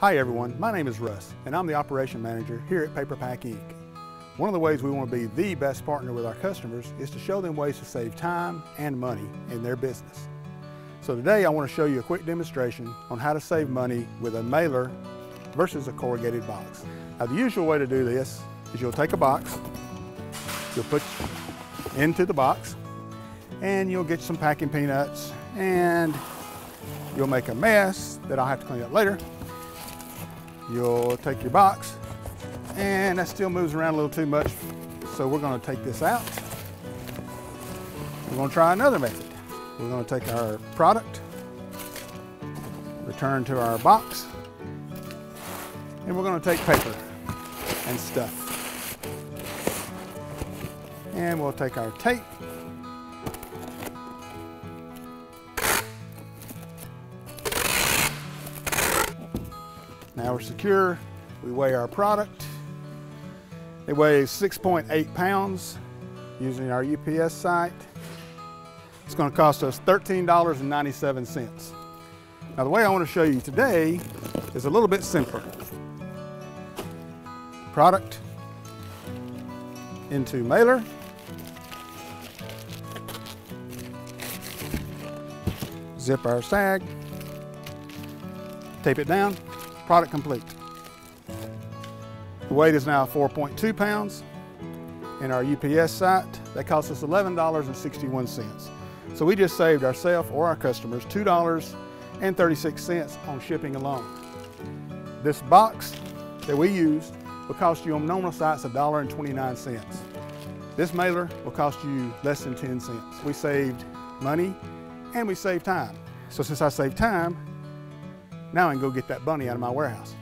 Hi everyone, my name is Russ and I'm the Operation Manager here at PaperPack Inc. One of the ways we want to be the best partner with our customers is to show them ways to save time and money in their business. So today I want to show you a quick demonstration on how to save money with a mailer versus a corrugated box. Now the usual way to do this is you'll take a box, you'll put into the box, and you'll get some packing peanuts and you'll make a mess that I'll have to clean up later. You'll take your box and that still moves around a little too much. So we're gonna take this out. We're gonna try another method. We're gonna take our product, return to our box, and we're gonna take paper and stuff. And we'll take our tape Now we're secure. We weigh our product. It weighs 6.8 pounds using our UPS site. It's going to cost us $13.97. Now the way I want to show you today is a little bit simpler. Product into mailer. Zip our sag. Tape it down product complete. The weight is now 4.2 pounds. In our UPS site, that cost us $11.61. So we just saved ourselves or our customers $2.36 on shipping alone. This box that we used will cost you on normal sites $1.29. This mailer will cost you less than 10 cents. We saved money and we saved time. So since I saved time, now I can go get that bunny out of my warehouse.